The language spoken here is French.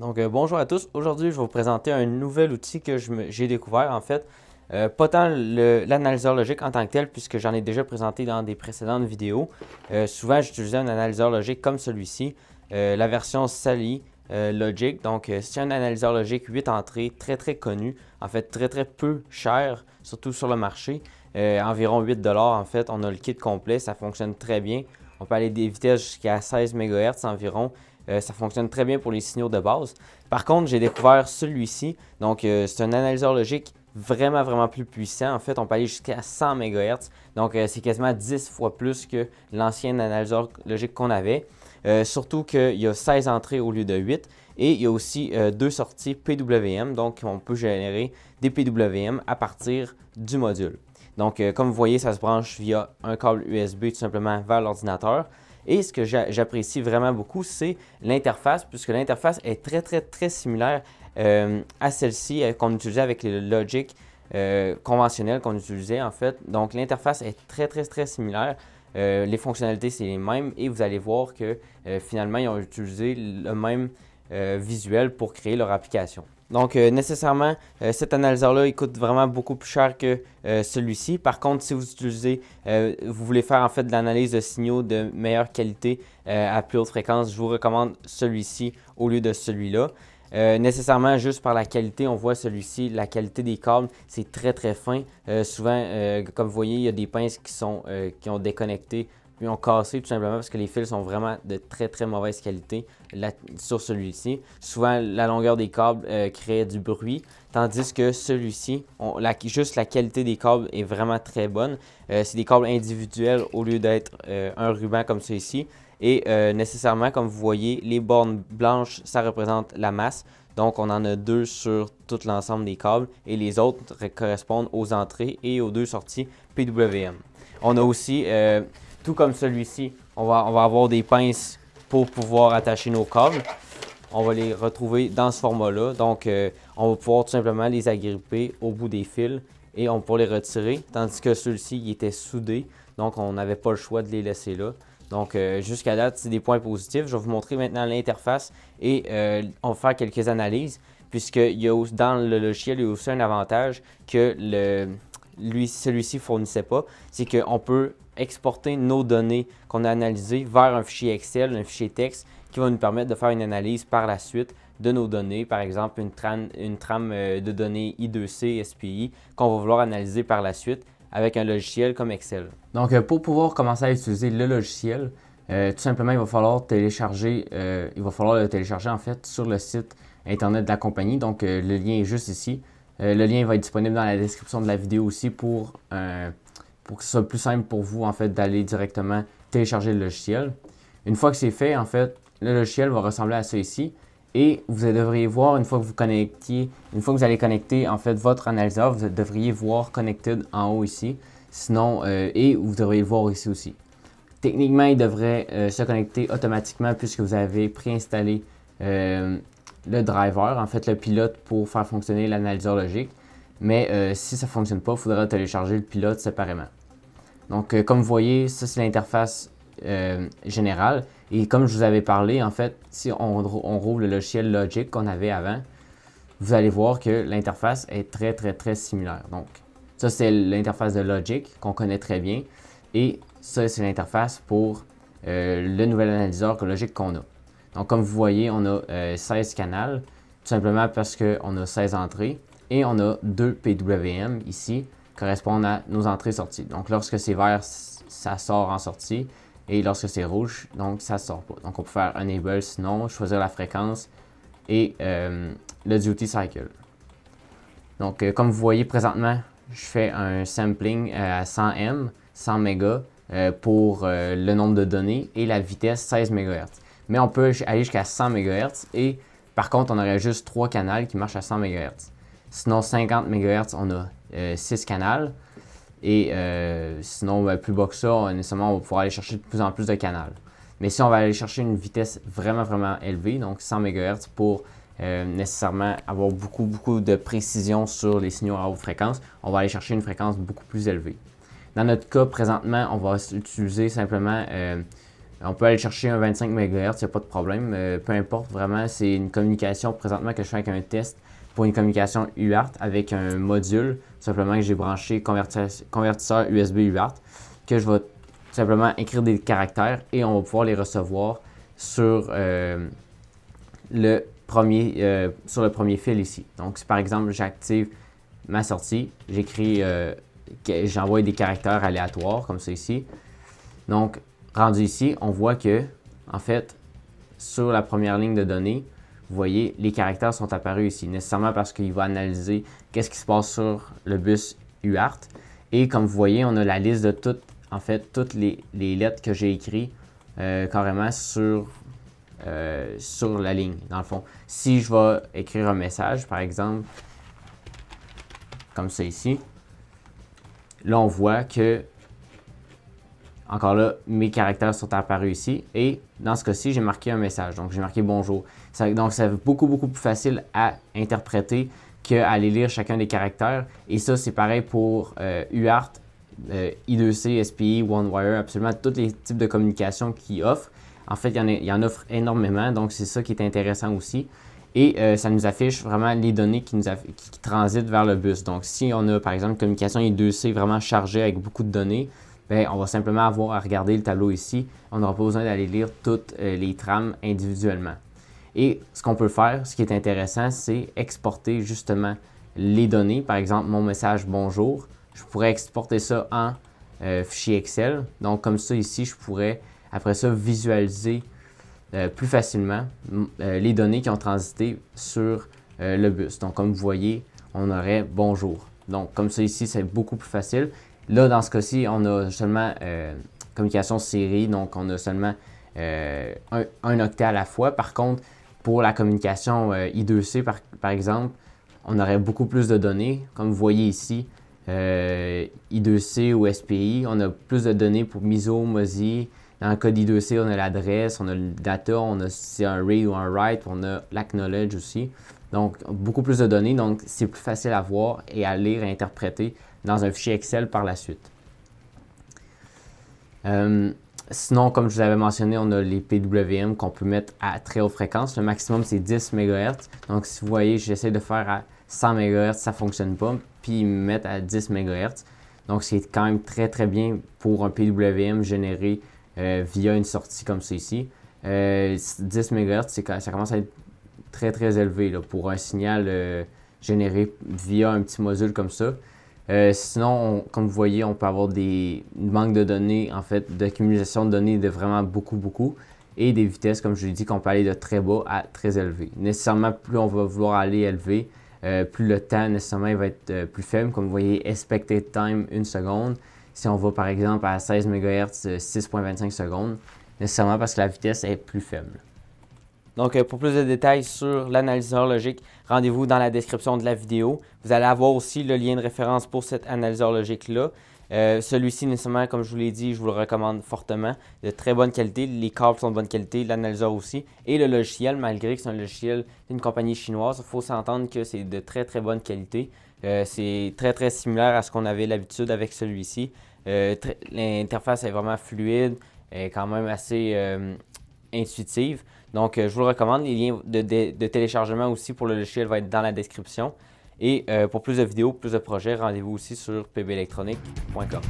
Donc euh, bonjour à tous. Aujourd'hui, je vais vous présenter un nouvel outil que j'ai découvert en fait. Euh, pas tant l'analyseur logique en tant que tel, puisque j'en ai déjà présenté dans des précédentes vidéos. Euh, souvent, j'utilisais un analyseur logique comme celui-ci, la version Sally Logic. Donc, c'est un analyseur logique 8 entrées, très très connu, en fait très très peu cher, surtout sur le marché. environ 8 en fait. On a le kit complet, ça fonctionne très bien. On peut aller des vitesses jusqu'à 16 MHz environ. Euh, ça fonctionne très bien pour les signaux de base. Par contre, j'ai découvert celui-ci. Donc, euh, c'est un analyseur logique vraiment, vraiment plus puissant. En fait, on peut aller jusqu'à 100 MHz. Donc, euh, c'est quasiment 10 fois plus que l'ancien analyseur logique qu'on avait. surtout qu'il y a 16 entrées au lieu de 8. Et il y a aussi deux sorties PWM. Donc, on peut générer des PWM à partir du module. Donc, comme vous voyez, ça se branche via un câble USB tout simplement vers l'ordinateur. Et ce que j'apprécie vraiment beaucoup, c'est l'interface, puisque l'interface est très, très, très similaire euh, à celle-ci euh, qu'on utilisait avec le Logic euh, conventionnel qu'on utilisait en fait. Donc l'interface est très, très, très similaire. les fonctionnalités, c'est les mêmes et vous allez voir que finalement, ils ont utilisé le même visuel pour créer leur application. Donc, euh, nécessairement, euh, cet analyseur-là, il coûte vraiment beaucoup plus cher que euh, celui-ci. Par contre, si vous utilisez, vous voulez faire en fait de l'analyse de signaux de meilleure qualité à plus haute fréquence, je vous recommande celui-ci au lieu de celui-là. nécessairement, juste par la qualité, on voit celui-ci, la qualité des câbles, c'est très très fin. souvent, comme vous voyez, il y a des pinces qui, sont, qui ont déconnecté puis ont cassé tout simplement parce que les fils sont vraiment de très très mauvaise qualité sur celui-ci. Souvent, la longueur des câbles euh, crée du bruit, tandis que celui-ci, juste la qualité des câbles est vraiment très bonne. Euh, c'est des câbles individuels au lieu d'être euh, un ruban comme celui-ci. Et nécessairement, comme vous voyez, les bornes blanches, ça représente la masse. Donc, on en a deux sur tout l'ensemble des câbles et les autres correspondent aux entrées et aux deux sorties PWM. On a aussi tout comme celui-ci, on va, on va avoir des pinces pour pouvoir attacher nos câbles. On va les retrouver dans ce format-là. Donc, euh, on va pouvoir tout simplement les agripper au bout des fils et on pourra les retirer. Tandis que celui-ci, il était soudé. Donc, on n'avait pas le choix de les laisser là. Donc, euh, jusqu'à date, c'est des points positifs. Je vais vous montrer maintenant l'interface et euh, on va faire quelques analyses. Puisque y a, dans le logiciel, il y a aussi un avantage que lui, celui-ci ne fournissait pas. C'est qu'on peut exporter nos données qu'on a analysées vers un fichier Excel, un fichier texte qui va nous permettre de faire une analyse par la suite de nos données, par exemple une, trame euh, de données I2C, SPI, qu'on va vouloir analyser par la suite avec un logiciel comme Excel. Donc euh, pour pouvoir commencer à utiliser le logiciel, euh, tout simplement il va falloir télécharger, il va falloir le télécharger en fait sur le site internet de la compagnie. Donc le lien est juste ici. le lien va être disponible dans la description de la vidéo aussi pour pour que ce soit plus simple pour vous en fait d'aller directement télécharger le logiciel. Une fois que c'est fait, en fait, le logiciel va ressembler à ça ici. Et vous devriez voir une fois que vous connectiez, une fois que vous allez connecter en fait votre analyseur, vous devriez voir Connected en haut ici. Sinon, euh, et vous devriez le voir ici aussi. Techniquement, il devrait euh, se connecter automatiquement puisque vous avez préinstallé euh, le driver, en fait le pilote pour faire fonctionner l'analyseur logique. Mais si ça ne fonctionne pas, il faudra télécharger le pilote séparément. Donc, euh, comme vous voyez, ça c'est l'interface euh, générale. Et comme je vous avais parlé, en fait, si on, rouvre le logiciel Logic qu'on avait avant, vous allez voir que l'interface est très, très, très similaire. Donc, ça c'est l'interface de Logic qu'on connaît très bien. Et ça c'est l'interface pour euh, le nouvel analyseur Logic qu'on a. Donc, comme vous voyez, on a 16 canaux, tout simplement parce qu'on a 16 entrées. Et on a deux PWM ici, correspondent à nos entrées-sorties. Donc, lorsque c'est vert, ça sort en sortie. Et lorsque c'est rouge, donc ça sort pas. Donc, on peut faire Enable sinon, choisir la fréquence et euh, le Duty Cycle. Donc, euh, comme vous voyez présentement, je fais un sampling à 100 M, 100 mégas pour euh, le nombre de données et la vitesse 16 MHz. Mais on peut aller jusqu'à 100 MHz et par contre, on aurait juste trois canaux qui marchent à 100 MHz. Sinon, 50 MHz, on a 6 euh, canaux. Et euh, sinon, ben, plus bas que ça, nécessairement, on va pouvoir aller chercher de plus en plus de canaux. Mais si on va aller chercher une vitesse vraiment, vraiment élevée, donc 100 MHz pour euh, nécessairement avoir beaucoup, beaucoup de précision sur les signaux à haute fréquence, on va aller chercher une fréquence beaucoup plus élevée. Dans notre cas, présentement, on va utiliser simplement On peut aller chercher un 25 MHz, il n'y a pas de problème. peu importe, vraiment, c'est une communication présentement que je fais avec un test pour une communication UART avec un module, simplement que j'ai branché convertisseur USB UART, que je vais simplement écrire des caractères et on va pouvoir les recevoir sur, euh, le, premier, euh, sur le premier fil ici. Donc, si par exemple j'active ma sortie, j'écris, euh, j'envoie des caractères aléatoires comme ça ici. Donc, rendu ici, on voit que, en fait, sur la première ligne de données, vous voyez, les caractères sont apparus ici, nécessairement parce qu'il va analyser qu'est-ce qui se passe sur le bus UART. Et comme vous voyez, on a la liste de toutes, en fait, toutes les, lettres que j'ai écrites euh, carrément sur, euh, sur la ligne, dans le fond. Si je vais écrire un message, par exemple, comme ça ici, là, on voit que encore là, mes caractères sont apparus ici. Et dans ce cas-ci, j'ai marqué un message. Donc, j'ai marqué bonjour. donc, c'est beaucoup, beaucoup plus facile à interpréter qu'à aller lire chacun des caractères. Et ça, c'est pareil pour euh, UART, euh, I2C, SPI, OneWire, absolument tous les types de communication qu'ils offrent. En fait, il y en, offre énormément. Donc, c'est ça qui est intéressant aussi. Et euh, ça nous affiche vraiment les données qui, qui transitent vers le bus. Donc, si on a, par exemple, une communication I2C vraiment chargée avec beaucoup de données, ben, on va simplement avoir à regarder le tableau ici. On n'aura pas besoin d'aller lire toutes euh, les trames individuellement. Et ce qu'on peut faire, ce qui est intéressant, c'est exporter justement les données. Par exemple, mon message bonjour, je pourrais exporter ça en euh, fichier Excel. Donc, comme ça, ici, je pourrais, après ça, visualiser euh, plus facilement les données qui ont transité sur le bus. Donc, comme vous voyez, on aurait bonjour. Donc, comme ça, ici, c'est beaucoup plus facile. Là, dans ce cas-ci, on a seulement euh, communication série, donc on a seulement euh, un, octet à la fois. Par contre, pour la communication euh, I2C, par, exemple, on aurait beaucoup plus de données. Comme vous voyez ici, I2C ou SPI, on a plus de données pour MISO, MOSI. Dans le cas d'I2C, on a l'adresse, on a le data, on a si c'est un read ou un write, on a l'acknowledge aussi. Donc, beaucoup plus de données, donc c'est plus facile à voir et à lire et interpréter dans un fichier Excel par la suite. Euh, sinon, comme je vous avais mentionné, on a les PWM qu'on peut mettre à très haute fréquence. Le maximum, c'est 10 MHz. Donc, si vous voyez, j'essaie de faire à 100 MHz, ça ne fonctionne pas. Puis, me mettre à 10 MHz. Donc, c'est quand même très, très bien pour un PWM généré euh, via une sortie comme ceci. Euh, 10 MHz, ça commence à être très, très élevé pour un signal généré via un petit module comme ça. Euh, sinon, comme vous voyez, on peut avoir des manques de données, en fait, d'accumulation de données de vraiment beaucoup, beaucoup. Et des vitesses, comme je l'ai dit, qu'on peut aller de très bas à très élevé. Nécessairement, plus on va vouloir aller élevé, euh, plus le temps nécessairement va être euh, plus faible. Comme vous voyez, expected time, une seconde. Si on va par exemple à 16 MHz, 6.25 secondes, nécessairement parce que la vitesse est plus faible. Donc, euh, pour plus de détails sur l'analyseur logique, rendez-vous dans la description de la vidéo. Vous allez avoir aussi le lien de référence pour cet analyseur logique-là. Euh, celui-ci, nécessairement, comme je vous l'ai dit, je vous le recommande fortement. De très bonne qualité, les câbles sont de bonne qualité, l'analyseur aussi. Et le logiciel, malgré que c'est un logiciel d'une compagnie chinoise, il faut s'entendre que c'est de très très bonne qualité. Euh, c'est très très similaire à ce qu'on avait l'habitude avec celui-ci. L'interface est vraiment fluide, et quand même assez intuitive. Donc, euh, je vous le recommande. Les liens de, téléchargement aussi pour le logiciel vont être dans la description. Et euh, pour plus de vidéos, plus de projets, rendez-vous aussi sur pbelectronique.com.